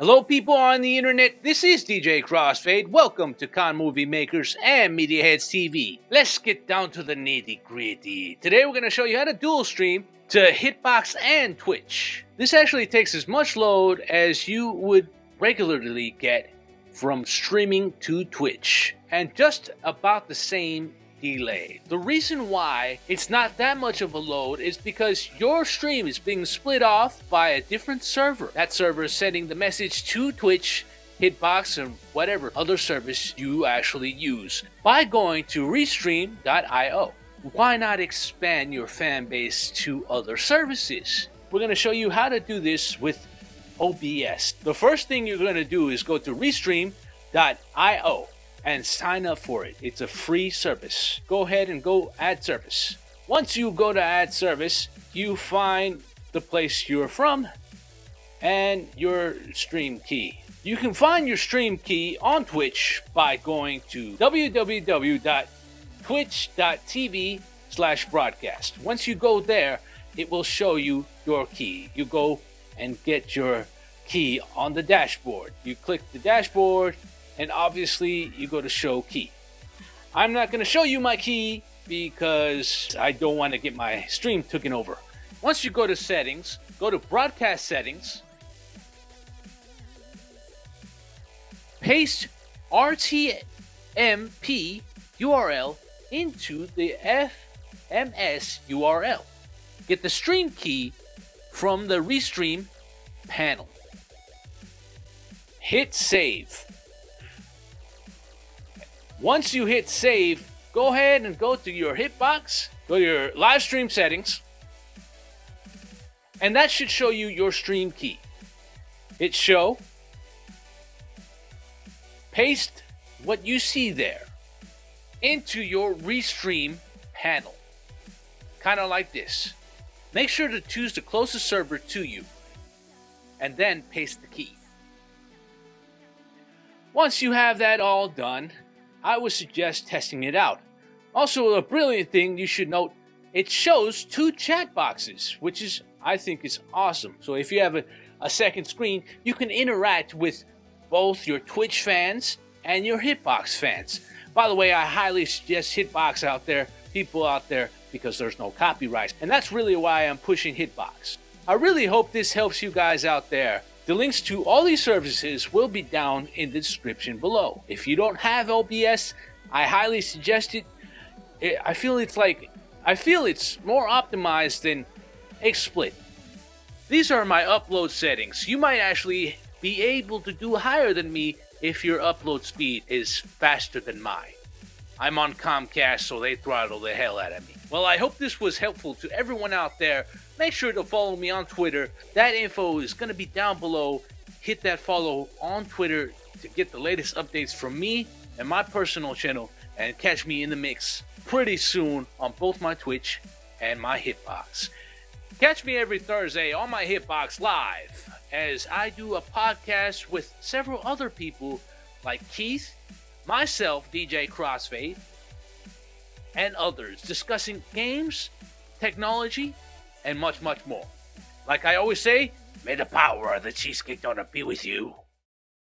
Hello, people on the internet. This is DJ Crossfade. Welcome to Con Movie Makers and MediaHeadz TV. Let's get down to the nitty gritty. Today, we're going to show you how to dual stream to Hitbox and Twitch. This actually takes as much load as you would regularly get from streaming to Twitch, and just about the same delay. The reason why it's not that much of a load is because your stream is being split off by a different server. That server is sending the message to Twitch, Hitbox, and whatever other service you actually use by going to restream.io. Why not expand your fan base to other services? We're going to show you how to do this with OBS. The first thing you're going to do is go to restream.io and sign up for it. It's a free service. Go ahead and go add service. Once you go to add service, you find the place you're from and your stream key. You can find your stream key on Twitch by going to www.twitch.tv slash broadcast. Once you go there, it will show you your key. You go and get your key on the dashboard. You click the dashboard, and obviously you go to show key. I'm not going to show you my key because I don't want to get my stream taken over. Once you go to settings, go to broadcast settings, paste RTMP URL into the FMS URL. Get the stream key from the Restream panel. Hit save. Once you hit save, go ahead and go to your hitbox, go to your live stream settings, and that should show you your stream key. Hit show, paste what you see there into your restream panel. Kind of like this. Make sure to choose the closest server to you and then paste the key. Once you have that all done, I would suggest testing it out. Also, a brilliant thing you should note, it shows two chat boxes, which is, I think, is awesome. So if you have a, a second screen, you can interact with both your Twitch fans and your Hitbox fans. By the way, I highly suggest Hitbox out there, people out there, because there's no copyright. And that's really why I'm pushing Hitbox. I really hope this helps you guys out there. The links to all these services will be down in the description below. If you don't have OBS, I highly suggest it. Eh, I feel it's like I feel it's more optimized than XSplit. These are my upload settings. You might actually be able to do higher than me if your upload speed is faster than mine. I'm on Comcast, so they throttle the hell out of me. Well, I hope this was helpful to everyone out there Make sure to follow me on Twitter. That info is going to be down below. Hit that follow on Twitter to get the latest updates from me and my personal channel and catch me in the mix pretty soon on both my Twitch and my Hitbox. Catch me every Thursday on my Hitbox Live as I do a podcast with several other people like Keith, myself, DJ Crossfade, and others discussing games, technology, and much, much more. Like I always say, may the power of the cheesecake donut be with you.